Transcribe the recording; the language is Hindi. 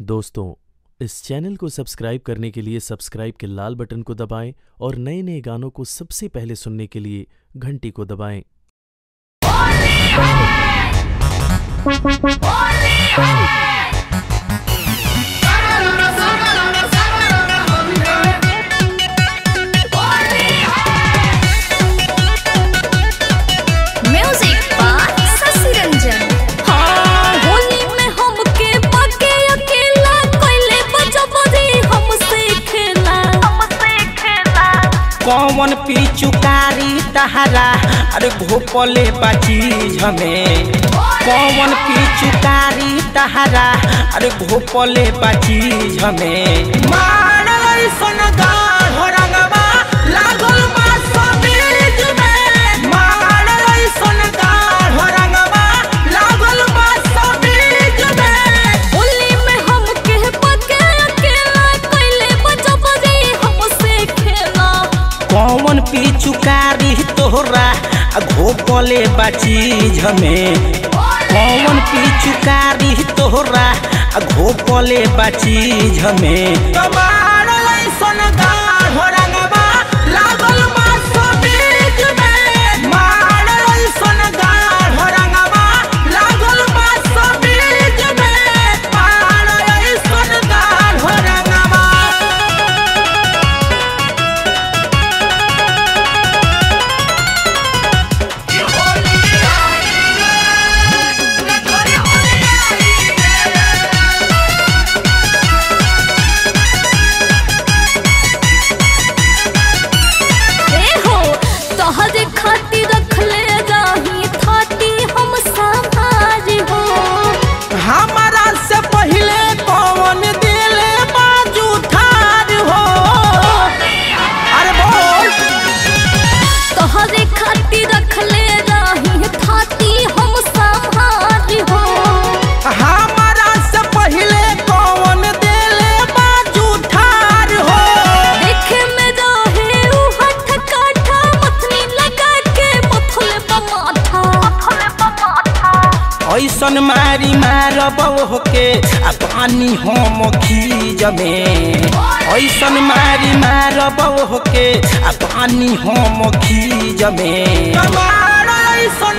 दोस्तों, इस चैनल को सब्सक्राइब करने के लिए सब्सक्राइब के लाल बटन को दबाएँ और नए नए गानों को सबसे पहले सुनने के लिए घंटी को दबाएँ। Only पवन पिचुकारी तहरा अरे घोपले बाचीज हमें। पवन पिचुकारी तहरा अरे घोपले बाचीज हमें। मारल घोकले बाचीज में पवन की चुकारी तोहरा। घोकले बाचीज में कैसन मारी मारब होके? आ पानी हम खीज में। ऐसन मारी मारब होके आ पानी हम खीज में। ऐसन